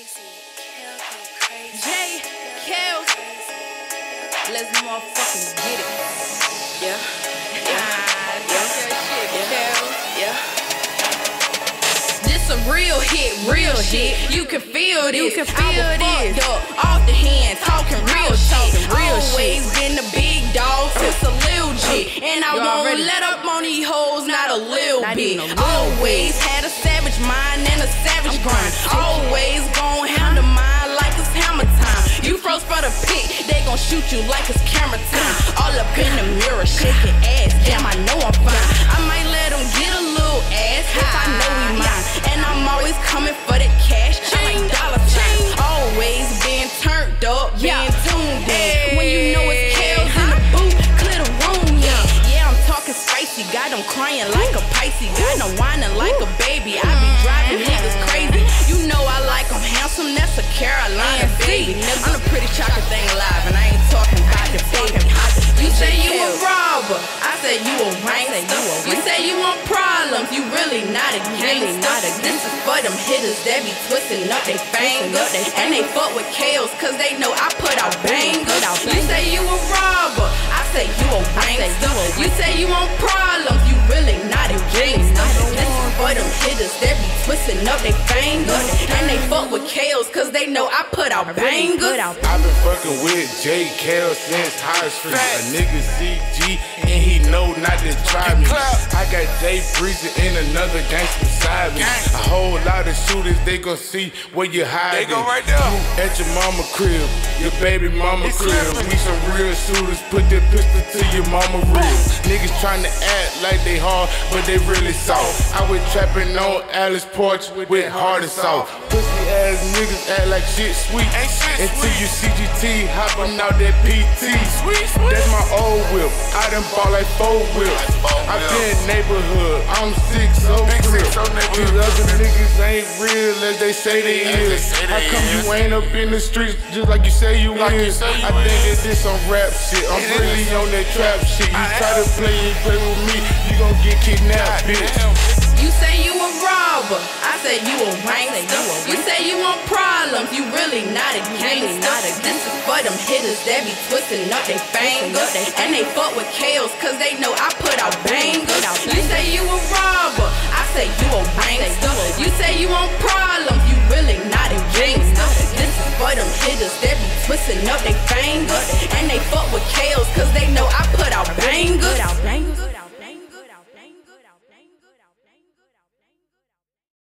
crazy. Kill go crazy. Jay, let's motherfucking get it. Yeah. Ah, that's your shit, Kellz. Yeah. This a real hit, real shit. You can feel this. You can feel I was this. fucked up, off the hand, talking real shit. real Always been the big dog since a little G. And I You won't already- let up on these hoes, not a little Not bit. a little Always had a froze for the pit, they gon' shoot you like it's camera time. All up in the mirror, shaking ass. Damn, I know I'm fine. I might let them get a little ass if I know we mine. And I'm always coming for that cash. I like dollar signs. Always been turned up, Yeah. being tuned in. When you know it's Kellz in the booth, clear the room, yeah. Yeah, I'm talking spicy. Got them crying like a Pisces. Got them whining like a baby. I be driving niggas crazy. You know I like them handsome. That's a Carolina baby. I'm the pretty chocolate thing alive, and I ain't talking about the baby. You say you a robber. I say you a wankster. You say you want problems. You really not a gangster. not a This is for them hitters that be twisting up they fingers. And they fuck with Kellz cause they know I put out bangers. You say you a robber. I say you a wankster. You say you want problems. Twisting up they fingers. And they fuck with Kellz cause they know I put out bangers. I've been fucking with J Kellz since high street. A nigga CG and he know not to try me. I got Jay Breezy and another gangster beside me. A whole lot of shooters, they gon' see where you hiding. They go right there. You at your mama crib, your baby mama It's crib. slipping. We some real shooters, put that pistol to your mama ribs. Niggas trying to act like they hard, but they really soft. I was trapping on Alice porch with hard and soft. Pussy ass niggas act like shit sweet. Ain't shit Until sweet. you CGT hopping out that PT. Sweet, sweet. That's my old whip. I done bought like four whips. I been neighborhood. I'm six oh so six, oh so neighborhood. These other niggas ain't real as they say they is. How come you ain't up in the streets just like you say you Like you is? say you I think that this some rap shit. I'm It really is. on that trap shit. You try to play and play with me, you gon' get kidnapped, bitch. You say you a robber, I say you a prankster. You say you want problems, you really not a gangster. This is for them hitters that be twisting up they fingers. And they fuck with KOs cause they know I put out bangers. You say you a robber, I say you a gangster. You say you want problems, you really not a gangster. This is for them hitters that be twisting up they fingers. And they fuck with KOs cause they know I put out bangers.